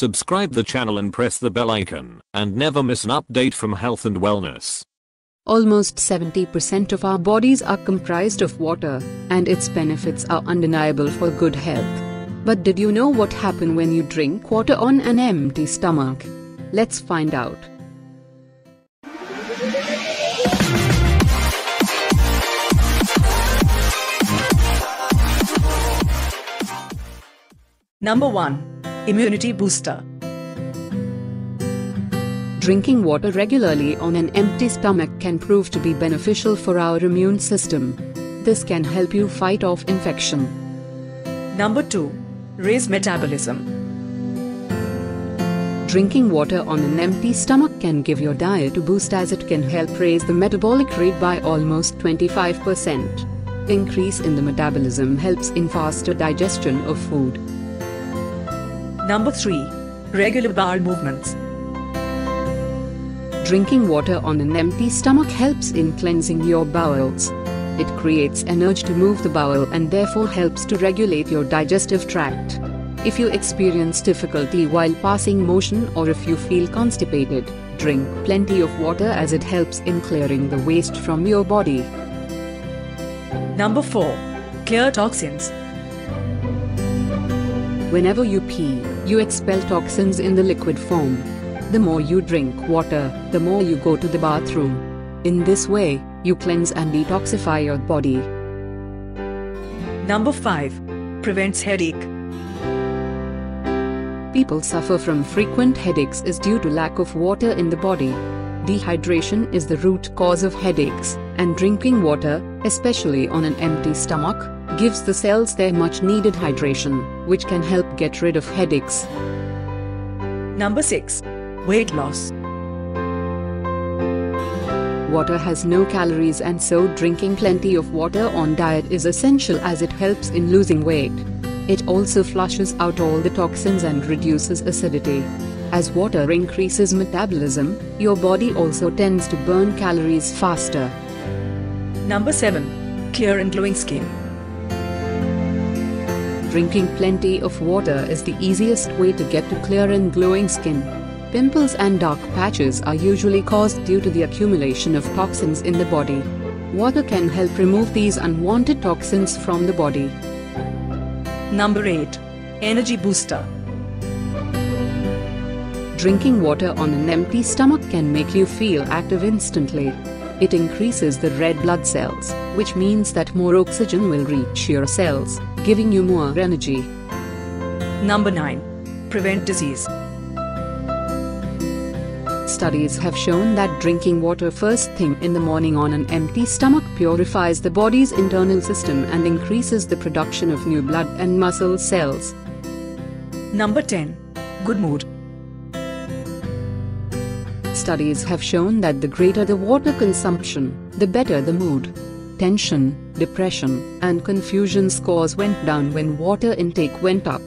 Subscribe the channel and press the bell icon and never miss an update from health and wellness. Almost 70% of our bodies are comprised of water, and its benefits are undeniable for good health. But did you know what happens when you drink water on an empty stomach? Let's find out. Number 1. Immunity Booster. Drinking water regularly on an empty stomach can prove to be beneficial for our immune system. This can help you fight off infection. Number 2. Raise metabolism. Drinking water on an empty stomach can give your diet a boost as it can help raise the metabolic rate by almost 25%. Increase in the metabolism helps in faster digestion of food. Number 3. Regular bowel movements. Drinking water on an empty stomach helps in cleansing your bowels. It creates an urge to move the bowel and therefore helps to regulate your digestive tract. If you experience difficulty while passing motion or if you feel constipated, drink plenty of water as it helps in clearing the waste from your body. Number 4. Clear toxins. Whenever you pee, you expel toxins in the liquid form. The more you drink water, the more you go to the bathroom. In this way, you cleanse and detoxify your body. Number 5. Prevents headache. People suffer from frequent headaches is due to lack of water in the body. Dehydration is the root cause of headaches, and drinking water, especially on an empty stomach, gives the cells their much needed hydration, which can help get rid of headaches. Number 6. Weight loss. Water has no calories and so drinking plenty of water on diet is essential as it helps in losing weight. It also flushes out all the toxins and reduces acidity. As water increases metabolism, your body also tends to burn calories faster. Number 7. Clear and glowing skin. Drinking plenty of water is the easiest way to get to clear and glowing skin. Pimples and dark patches are usually caused due to the accumulation of toxins in the body. Water can help remove these unwanted toxins from the body. Number 8. Energy booster. Drinking water on an empty stomach can make you feel active instantly. It increases the red blood cells, which means that more oxygen will reach your cells, giving you more energy. Number 9. Prevent disease. Studies have shown that drinking water first thing in the morning on an empty stomach purifies the body's internal system and increases the production of new blood and muscle cells. Number 10. Good mood. Studies have shown that the greater the water consumption, the better the mood. Tension, depression, and confusion scores went down when water intake went up.